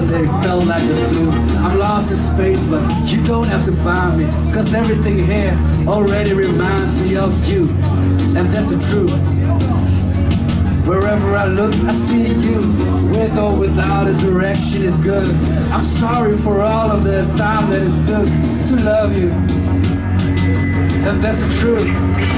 they felt like the flu. I'm lost in space, but you don't have to find me. Cause everything here already reminds me of you. And that's the truth. Wherever I look, I see you. With or without a direction is good. I'm sorry for all of the time that it took to love you. And that's the truth.